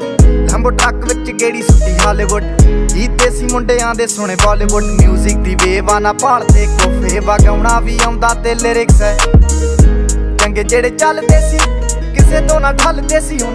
ਲੰਬੋ truck ਵਿੱਚ ਗੇੜੀ ਸੁੱਟੀ Hollywood ਜੀ ਦੇਸੀ ਮੁੰਡਿਆਂ ਦੇ ਸੁਣੇ ਬਾਲੀਵੁੱਡ 뮤직 ਦੀ ਵੇਵ ਆ ਨਾ ਭਾਲਦੇ ਕੋਫੇ ਵਗਾਉਣਾ ਵੀ ਆਉਂਦਾ ਤੇ ਲਿਰਿਕਸ ਹੈ। ਚੰਗੇ ਜਿਹੜੇ ਚੱਲਦੇ ਸੀ, ਕਿਸੇ ਤੋਂ ਨਾ ਠੱਲਦੇ ਸੀ, ਉਹਨਾਂ